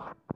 you